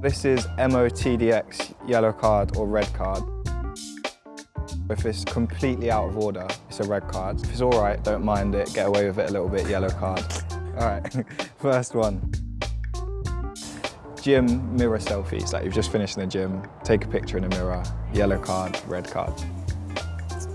This is MOTDX, yellow card or red card. If it's completely out of order, it's a red card. If it's all right, don't mind it, get away with it a little bit, yellow card. All right, first one. Gym mirror selfies, like you've just finished in the gym, take a picture in the mirror, yellow card, red card.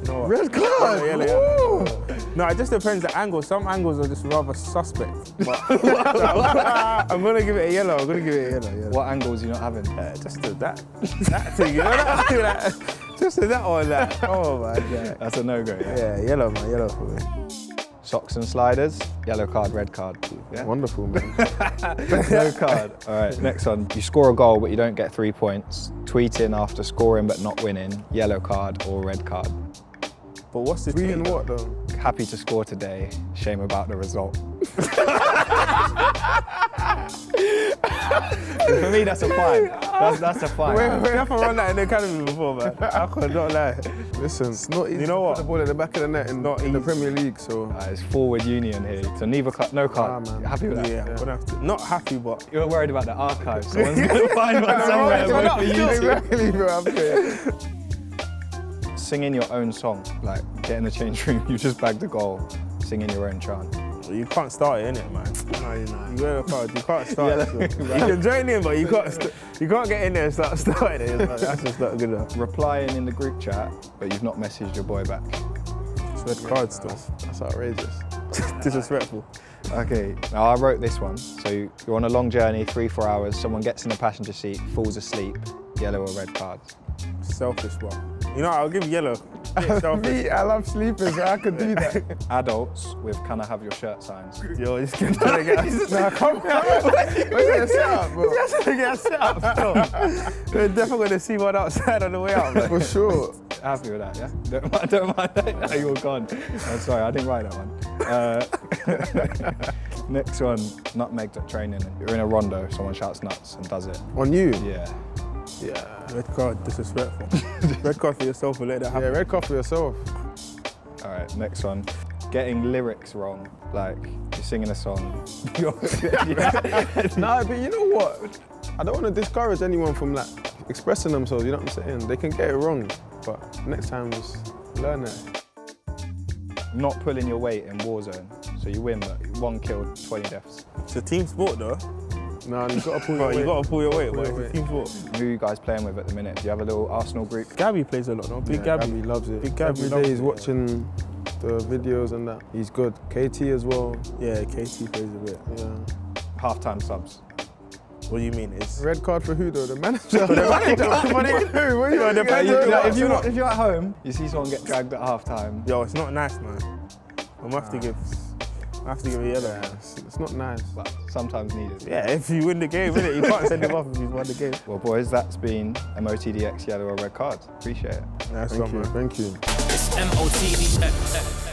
No. Red card. Yeah, yeah, yeah. No, it just depends the angle. Some angles are just rather suspect. I'm gonna give it a yellow. I'm gonna give it a yellow. yellow. What angles are you not having? Uh, just to that, that thing. You know that? that just to that one. That. Oh my god. That's a no-go, yeah? Yeah, yellow man, yellow for me. Socks and sliders, yellow card, red card. Yeah? Wonderful, man. no card. All right, next one. You score a goal, but you don't get three points. Tweeting after scoring but not winning, yellow card or red card. But what's the Tweeting what though? Happy to score today, shame about the result. For me, that's a fine. That's, that's a fine. Wait, wait, I've run that in the academy before, man. I could not lie. Listen, it's not easy You know to what? put the ball in the back of the net in, Not in the. Premier League, so Uh, it's forward union here, so neither card, no card. Nah, man. Happy with that? Yeah, I'm gonna have to. Not happy, but You're worried about the archive. Someone's gonna find one somewhere and won't be exactly, bro. I'm. Singing your own song, like get in the change room, you just bagged the goal, singing your own chant. You can't start it, innit, man? No, you know. You go far, you can't start Yeah, it. You can join in, but you can't. You can't get in there and start starting it. Like, That's just not good enough. Replying in the group chat, but you've not messaged your boy back. It's red card stuff. That's, that's outrageous. Disrespectful. Okay, now I wrote this one. So you're on a long journey, three, four hours, someone gets in the passenger seat, falls asleep, yellow or red card. Selfish one. You know, I'll give yellow. Me, I love sleeping, so I could do that. Adults with can I have your shirt signs. Yo, trying to get us. nah, come on. We're gonna set up, bro. He's trying to get us set up. still. We're definitely gonna see one outside on the way out. Man. For sure. Happy with that, yeah? Don't mind, don't mind that. No, you're gone. I'm sorry, I didn't write that one. Uh, next one, nutmeg training. You're in a rondo, someone shouts nuts and does it. On you? Yeah. Yeah. Red card, disrespectful. red card for yourself and let that happen. Yeah, happen. red card for yourself. All right, next one. Getting lyrics wrong. Like, you're singing a song. You're- nah, but you know what? I don't want to discourage anyone from like expressing themselves. You know what I'm saying? They can get it wrong, but next time just learn it. Not pulling your weight in Warzone. So you win, but one kill, 20 deaths. It's a team sport though. Nah, you gotta pull your weight. you weight. gotta pull your weight, Pull your it's a team sport. Who are you guys playing with at the minute? Do you have a little Arsenal group? Gabi plays a lot, no? Big Yeah, Gabi. loves it. Big Gabi Every loves day he's it. watching the videos and that. He's good. KT as well. Yeah, KT plays a bit. Yeah. Half-time subs. What do you mean? It's Red card for who though? The manager. the manager. What do you do? What do you Yo, do? the you- manager- like, if, you're, not- if you're at home, you see someone get dragged at half-time. Yo, it's not nice, man. I'm gonna have to give. I have to give a yellow. Yeah, man. it's, it's not nice. But sometimes needed. Yeah, if you win the game, innit? You can't send him off if you've won the game. Well, boys, that's been MOTDX yellow or red card. Appreciate it. Nice Thank one, you. man. Thank you. It's M O T D X.